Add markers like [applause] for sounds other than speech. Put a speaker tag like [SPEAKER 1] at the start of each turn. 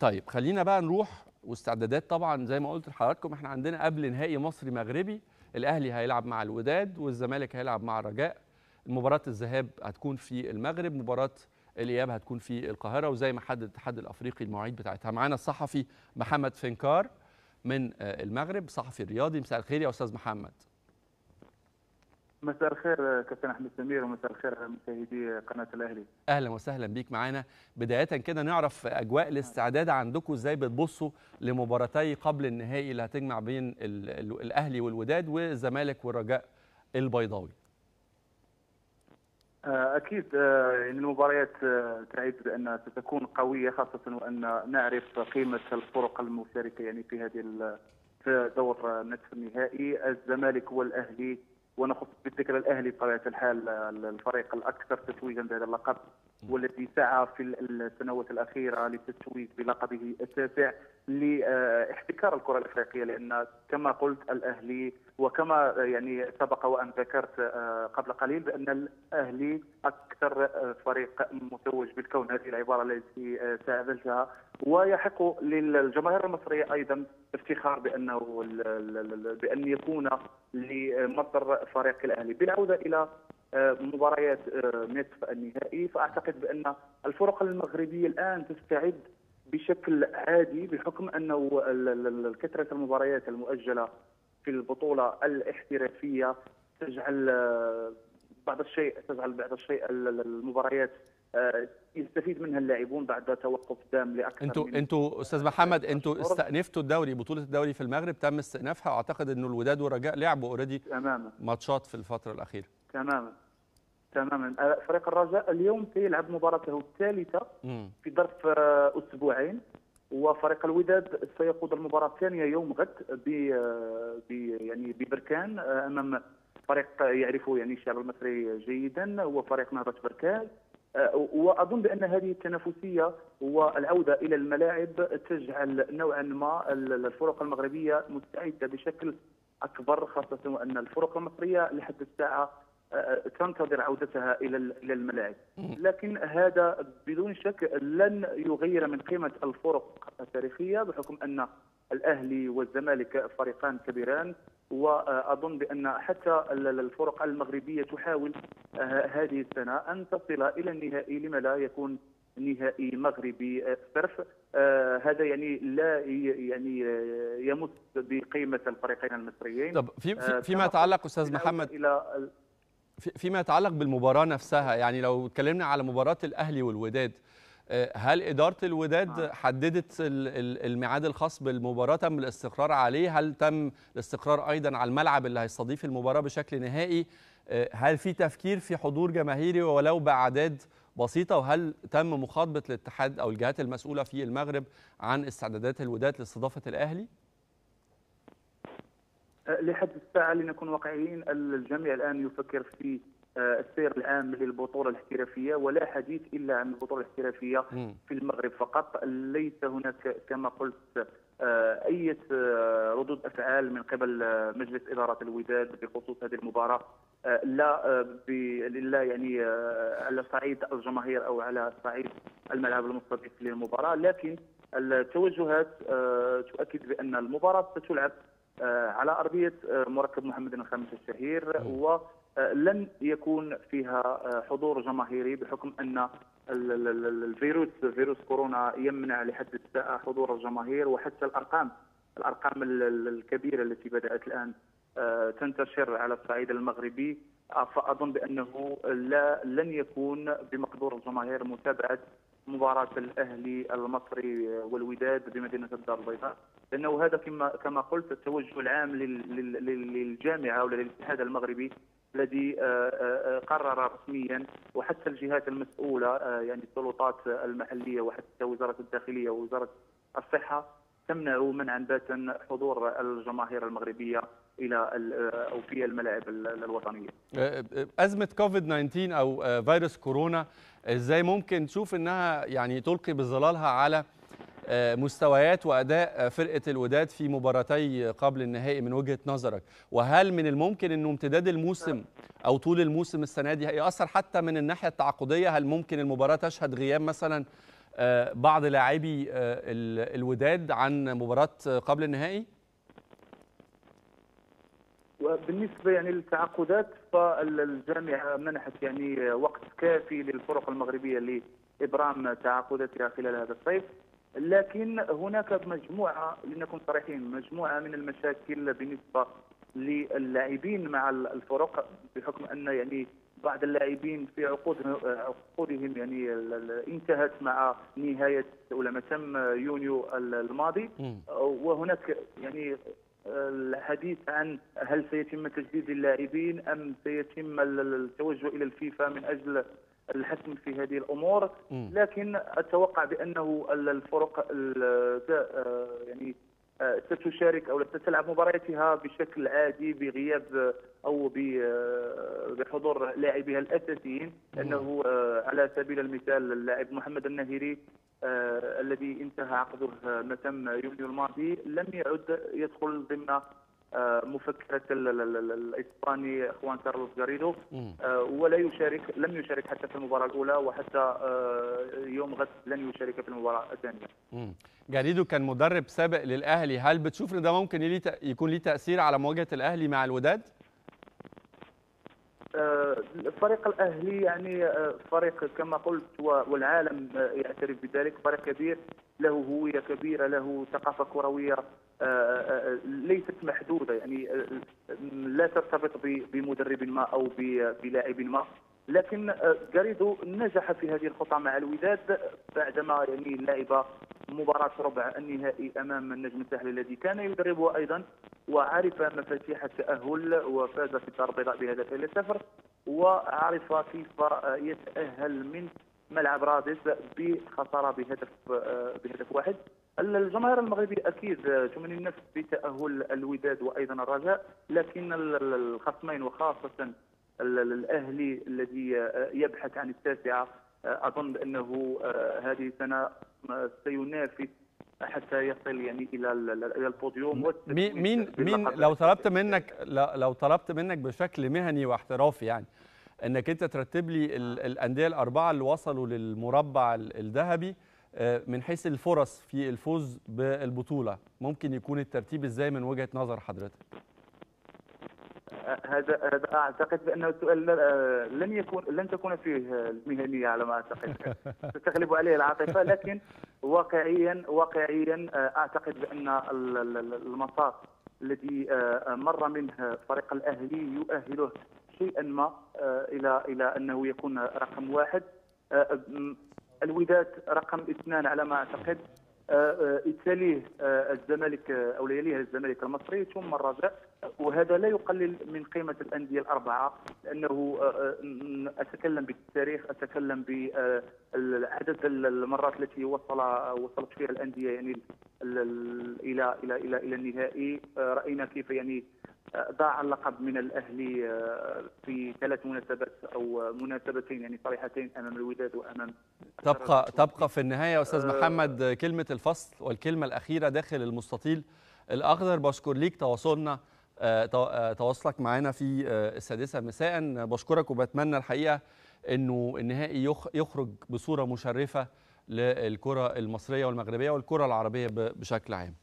[SPEAKER 1] طيب خلينا بقى نروح واستعدادات. طبعا زي ما قلت لحضراتكم إحنا عندنا قبل نهائي مصري مغربي الأهلي هيلعب مع الوداد والزمالك هيلعب مع الرجاء مباراة الذهاب هتكون في المغرب مباراة الإياب هتكون في القاهرة وزي ما حدد الاتحاد الأفريقي المواعيد بتاعتها. معانا الصحفي محمد فنكار من المغرب صحفي رياضي مساء الخير يا أستاذ محمد.
[SPEAKER 2] مساء الخير كابتن أحمد سمير ومساء الخير مشاهدي قناة الأهلي.
[SPEAKER 1] أهلا وسهلا بيك معانا. بداية كده نعرف أجواء الاستعداد عندكم إزاي بتبصوا لمباراتي قبل النهائي اللي هتجمع بين الأهلي والوداد والزمالك والرجاء البيضاوي.
[SPEAKER 2] أكيد يعني المباريات تعد بان ستكون قوية خاصة وأن نعرف قيمة الفرق المشاركة يعني في هذه في دور نصف النهائي. الزمالك والأهلي ونخص بالذكر الاهلي بطبيعة الحال الفريق الاكثر تتويجا بهذا اللقب والذي سعى في السنوات الأخيرة للتتويج بلقبه التاسع. لإحتكار الكرة الإفريقية لأن كما قلت الأهلي وكما يعني سبق وأن ذكرت قبل قليل بأن الأهلي أكثر فريق متوج بالكون. هذه العبارة التي استعملتها ويحق للجماهير المصرية أيضا افتخار بأنه بأن يكون لمصر فريق الأهلي. بالعودة إلى مباريات نصف النهائي فأعتقد بأن الفرق المغربية الآن تستعد بشكل عادي بحكم أنه كثره المباريات المؤجلة في البطولة الاحترافية تجعل بعض الشيء تجعل بعض الشيء المباريات يستفيد منها اللاعبون بعد توقف دام لأكثر
[SPEAKER 1] أنتوا أنتوا أستاذ محمد أنتوا استأنفتوا الدوري بطولة الدوري في المغرب تم استئنافها وأعتقد إنه الوداد والرجاء لعبوا اوريدي
[SPEAKER 2] تماما.
[SPEAKER 1] ماتشات في الفترة الأخيرة.
[SPEAKER 2] تماما. تماما. فريق الرجاء اليوم سيلعب مباراته الثالثة في ظرف أسبوعين وفريق الوداد سيخوض المباراة الثانية يوم غد ب يعني ببركان أمام فريق يعرفه يعني الشعب المصري جيدا هو فريق نهضه بركان وأظن بأن هذه التنافسية والعودة إلى الملاعب تجعل نوعا ما الفرق المغربية مستعدة بشكل أكبر خاصة وان الفرق المصرية لحد الساعة تنتظر عودتها إلى إلى الملاعب. لكن هذا بدون شك لن يغير من قيمة الفرق التاريخية بحكم أن الأهلي والزمالك فريقان كبيران وأظن بأن حتى الفرق المغربية تحاول هذه السنة أن تصل إلى النهائي لما لا يكون نهائي مغربي صرف. آه هذا يعني لا يعني يمس بقيمة الفريقين المصريين.
[SPEAKER 1] طب في في فيما يتعلق أستاذ محمد إلى فيما يتعلق بالمباراة نفسها يعني لو اتكلمنا على مباراة الأهلي والوداد هل إدارة الوداد آه. حددت الميعاد الخاص بالمباراة تم الاستقرار عليه؟ هل تم الاستقرار أيضا على الملعب اللي هيستضيف المباراة بشكل نهائي؟ هل في تفكير في حضور جماهيري ولو بأعداد بسيطة؟ وهل تم مخاطبة الاتحاد أو الجهات المسؤولة في المغرب عن استعدادات الوداد لاستضافة الأهلي؟
[SPEAKER 2] لحد الساعة لنكون واقعيين الجميع الآن يفكر في السير العام للبطولة الاحترافية ولا حديث إلا عن البطولة الاحترافية في المغرب فقط. ليس هناك كما قلت أي ردود أفعال من قبل مجلس إدارة الوداد بخصوص هذه المباراة. لا لا يعني على صعيد الجماهير أو على صعيد الملعب المستضيف للمباراة. لكن التوجهات تؤكد بأن المباراة ستلعب على أرضية مركب محمد الخامس الشهير ولن يكون فيها حضور جماهيري بحكم أن الفيروس فيروس كورونا يمنع لحد الساعة حضور الجماهير وحتى الأرقام الأرقام الكبيرة التي بدأت الآن تنتشر على الصعيد المغربي. فأظن بأنه لا لن يكون بمقدور الجماهير متابعة مباراة الأهلي المصري والوداد بمدينة الدار البيضاء. لأنه هذا كما كما قلت التوجه العام للجامعة أو للاتحاد المغربي الذي قرر رسميا وحتى الجهات المسؤولة يعني السلطات المحلية وحتى وزارة الداخلية ووزارة الصحة تمنع منعا باتا حضور الجماهير المغربية إلى أو في الملاعب الوطنية.
[SPEAKER 1] أزمة كوفيد 19 أو فيروس كورونا إزاي ممكن تشوف إنها يعني تلقي بظلالها على مستويات وأداء فرقة الوداد في مباراتي قبل النهائي من وجهة نظرك وهل من الممكن إنه امتداد الموسم أو طول الموسم السنة دي هيأثر حتى من الناحية التعاقدية هل ممكن المباراة تشهد غياب مثلا بعض لاعبي الوداد عن مباراة قبل النهائي؟
[SPEAKER 2] وبالنسبة يعني للتعاقدات فالجامعة منحت يعني وقت كافي للفرق المغربية لإبرام تعاقداتها خلال هذا الصيف. لكن هناك مجموعة لنكون صريحين مجموعة من المشاكل بالنسبة للاعبين مع الفرق بحكم أن يعني بعض اللاعبين في عقودهم عقودهم يعني انتهت مع نهاية ولا ما تم يونيو الماضي. وهناك يعني الحديث عن هل سيتم تجديد اللاعبين أم سيتم التوجه إلى الفيفا من أجل الحسم في هذه الأمور. لكن أتوقع بأنه الفرق يعني ستشارك أو ستلعب مبارياتها بشكل عادي بغياب أو بحضور لاعبيها الأساسيين. لأنه على سبيل المثال اللاعب محمد النهيري آه الذي انتهى عقده تم يونيو الماضي لم يعد يدخل ضمن آه مفكرة الإسباني خوان كارلوس غاريدو. آه ولا يشارك لم يشارك حتى في المباراة الأولى وحتى آه يوم غد لن يشارك في المباراة الثانية.
[SPEAKER 1] جاريدو كان مدرب سابق للأهلي. هل بتشوف إن ده ممكن يكون ليه تأثير على مواجهة الأهلي مع الوداد؟
[SPEAKER 2] الفريق الأهلي يعني فريق كما قلت والعالم يعترف بذلك. فريق كبير له هوية كبيرة له ثقافة كروية. ليست محدودة يعني لا ترتبط بمدرب ما أو بلاعب ما. لكن جاريدو نجح في هذه الخطى مع الوداد بعدما يعني لعب مباراة ربع النهائي أمام النجم الساحلي الذي كان يدربه أيضا وعرف مفاتيح التأهل وفاز في الدار البيضاء بهدف إلى صفر وعرف كيف يتأهل من ملعب رادس بخسارة بهدف بهدف واحد. الجماهير المغربية أكيد تمني النفس بتأهل الوداد وأيضا الرجاء لكن الخصمين وخاصة الأهلي الذي يبحث عن التاسعة أظن بانه هذه السنة سينافس حتى يصل يعني إلى إلى البوديوم
[SPEAKER 1] مين مين مين لو طلبت منك لو طلبت منك بشكل مهني واحترافي يعني إنك أنت ترتب لي الأندية الأربعة اللي وصلوا للمربع الذهبي من حيث الفرص في الفوز بالبطولة ممكن يكون الترتيب إزاي من وجهة نظر حضرتك؟
[SPEAKER 2] هذا هذا أعتقد بانه السؤال لن يكون لن تكون فيه المهنية على ما أعتقد. [laughs] تغلب عليه العاطفة لكن واقعيا واقعيا أعتقد بأن المسار الذي مر منه فريق الأهلي يؤهله شيئا ما إلى إلى أنه يكون رقم واحد. الوداد رقم اثنان على ما أعتقد. تليه الزمالك أو يليه الزمالك المصري ثم الرجاء. وهذا لا يقلل من قيمة الأندية الأربعة لأنه أتكلم بالتاريخ أتكلم بعدد المرات التي وصل وصلت فيها الأندية يعني إلى إلى إلى إلى النهائي. رأينا كيف يعني ضاع اللقب من الأهلي في ثلاث مناسبات أو مناسبتين يعني صريحتين أمام الوداد وأمام
[SPEAKER 1] تبقى تبقى في النهاية أستاذ محمد كلمة الفصل والكلمة الأخيرة داخل المستطيل الأخضر. بشكر ليك تواصلنا تواصلك معنا في السادسة مساء. بشكرك وبتمنى الحقيقة إنه النهائي يخرج بصورة مشرفة للكرة المصرية والمغربية والكرة العربية بشكل عام.